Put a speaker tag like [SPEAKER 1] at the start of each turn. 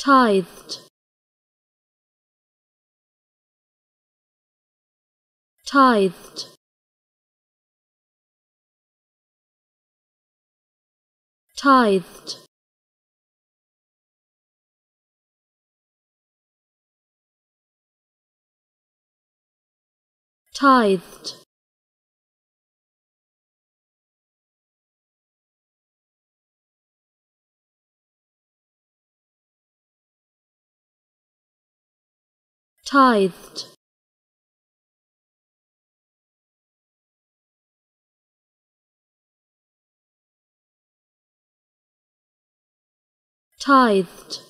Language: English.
[SPEAKER 1] tithed. Tithed. Tithed. Tithed tithed. Tithed